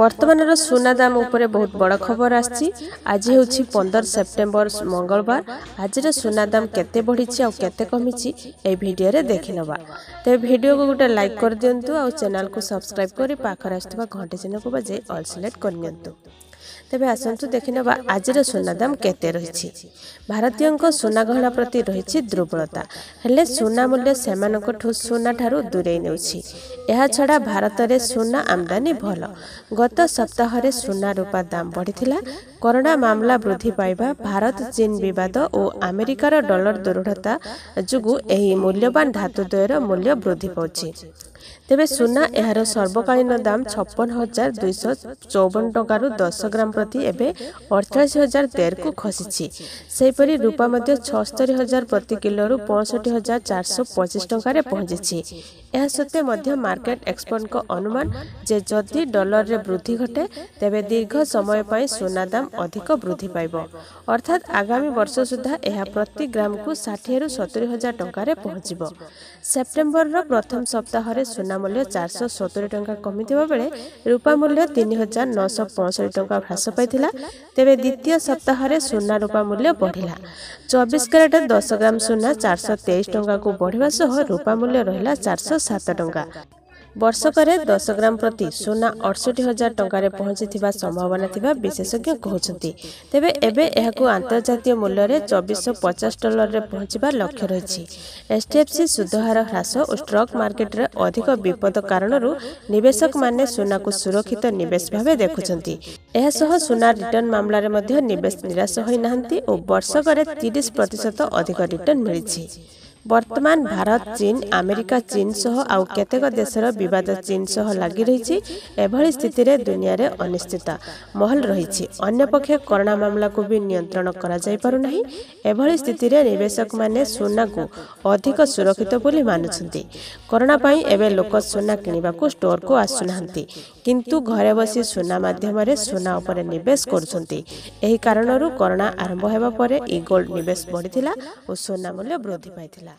বর্তমানর সোনা দাম উপরে বহুত বড় খবর আসছে আজ হচ্ছে পনের সেপ্টেম্বর মঙ্গলবার আজর সোনা দাম কেতে বড়িছে আর কেতে কমিছে এই ভিডিওরে দেখি নেবা তবে ভিডিওকে গোটে লাইক করে দিও আর চ্যানেলকে সবসক্রাইব করে পাখে আসুক ঘণ্টি চিহ্নকে বাজে অল সিলেক্ট করে নিও ତେବେ ଆସନ୍ତୁ ଦେଖିନେବା ଆଜିର ସୁନା ଦାମ କେତେ ରହିଛି ଭାରତୀୟଙ୍କ ସୁନା ଗହଣା ପ୍ରତି ରହିଛି ଦୁର୍ବଳତା ହେଲେ ସୁନା ମୂଲ୍ୟ ସେମାନଙ୍କଠୁ ସୁନାଠାରୁ ଦୂରେଇ ନେଉଛି ଏହା ଛଡ଼ା ଭାରତରେ ସୁନା ଆମଦାନୀ ଭଲ ଗତ ସପ୍ତାହରେ ସୁନା ରୂପା ଦାମ ବଢ଼ିଥିଲା କରୋନା ମାମଲା ବୃଦ୍ଧି ପାଇବା ଭାରତ ଚୀନ ବିବାଦ ଓ ଆମେରିକାର ଡଲର ଦୁର୍ବଳତା ଯୋଗୁଁ ଏହି ମୂଲ୍ୟବାନ ଧାତୁ ଦ୍ୱୟର ମୂଲ୍ୟ ବୃଦ୍ଧି ପାଉଛି ତେବେ ସୁନା ଏହାର ସର୍ବକାଳୀନ ଦାମ ଛପନ ହଜାର ଦୁଇଶହ ଚଉବନ ଟଙ୍କାରୁ ଦଶ ଗ୍ରାମ ପ୍ରତି ଏବେ ଅଡ଼ଚାଳିଶ ହଜାର ତେରକୁ ଖସିଛି ସେହିପରି ରୂପା ମଧ୍ୟ ଛଅସ୍ତରୀ ହଜାର ପ୍ରତି କିଲୋରୁ ପଞ୍ଚଷଠି ହଜାର ଚାରିଶହ ପଚିଶ ଟଙ୍କାରେ ପହଞ୍ଚିଛି ଏହା ସତ୍ତ୍ୱେ ମଧ୍ୟ ମାର୍କେଟ ଏକ୍ସପର୍ଟଙ୍କ ଅନୁମାନ ଯେ ଯଦି ଡଲରରେ ବୃଦ୍ଧି ଘଟେ ତେବେ ଦୀର୍ଘ ସମୟ ପାଇଁ ସୁନା ଦାମ ଅଧିକ ବୃଦ୍ଧି ପାଇବ ଅର୍ଥାତ୍ ଆଗାମୀ ବର୍ଷ ସୁଦ୍ଧା ଏହା ପ୍ରତି ଗ୍ରାମକୁ ଷାଠିଏରୁ ସତୁରି ହଜାର ଟଙ୍କାରେ ପହଞ୍ଚିବ ସେପ୍ଟେମ୍ବରର ପ୍ରଥମ ସପ୍ତାହରେ ସୁନା ମୂଲ୍ୟ ଚାରିଶହ ସତୁରି ଟଙ୍କା କମିଥିବା ବେଳେ ରୂପା ମୂଲ୍ୟ ତିନି ହଜାର ନଅଶହ ପଞ୍ଚଷଠି ଟଙ୍କା ହ୍ରାସ ପାଇଥିଲା ତେବେ ଦ୍ୱିତୀୟ ସପ୍ତାହରେ ସୁନା ରୂପା ମୂଲ୍ୟ ବଢ଼ିଲା ଚବିଶ କ୍ୟାରେଟ୍ ଦଶ ଗ୍ରାମ ସୁନା ଚାରିଶହ ତେଇଶ ଟଙ୍କାକୁ ବଢ଼ିବା ସହ ରୂପା ମୂଲ୍ୟ ରହିଲା ଚାରିଶହ ସାତ ଟଙ୍କା ବର୍ଷକରେ ଦଶ ଗ୍ରାମ ପ୍ରତି ସୁନା ଅଠଷଠି ହଜାର ଟଙ୍କାରେ ପହଞ୍ଚିଥିବା ସମ୍ଭାବନା ଥିବା ବିଶେଷଜ୍ଞ କହୁଛନ୍ତି ତେବେ ଏବେ ଏହାକୁ ଆନ୍ତର୍ଜାତୀୟ ମୂଲ୍ୟରେ ଚବିଶ ପଚାଶ ଡଲରରେ ପହଞ୍ଚିବା ଲକ୍ଷ୍ୟ ରହିଛି ଏଚ୍ଡିଏଫ୍ସି ସୁଧହାର ହ୍ରାସ ଓ ଷ୍ଟକ୍ ମାର୍କେଟରେ ଅଧିକ ବିପଦ କାରଣରୁ ନିବେଶକମାନେ ସୁନାକୁ ସୁରକ୍ଷିତ ନିବେଶ ଭାବେ ଦେଖୁଛନ୍ତି ଏହା ସହ ସୁନା ରିଟର୍ଣ୍ଣ ମାମଲାରେ ମଧ୍ୟ ନିବେଶ ନିରାଶ ହୋଇନାହାନ୍ତି ଓ ବର୍ଷକରେ ତିରିଶ ପ୍ରତିଶତ ଅଧିକ ରିଟର୍ଣ୍ଣ ମିଳିଛି বর্তমান ভারত চীন আমেরিকা চীন সহ আউ কেতেক দেশের বিবাদ চীন সহ লাগি রয়েছে এভাবে স্থিতিরে দুনিয়ারে অনিশ্চিত মহল রয়েছে অন্যপক্ষে করোনা মামলা বি নিয়ন্ত্রণ করা যাই যাইপারু না এভাবে স্থিতিরে নিবেশক মানে কু অধিক সুরক্ষিত বলে মানুষ করোনা পাই এবে লোক সোনা কু আসু না কিন্তু ঘরে বসি সোনা মাধ্যমে সোনা উপরে নিবেশ করছেন এই কারণর করোনা আরম্ভ হওয়া পরে ই গোল্ড নিবেশ বড়ি ও সোনা মূল্য বৃদ্ধি পাই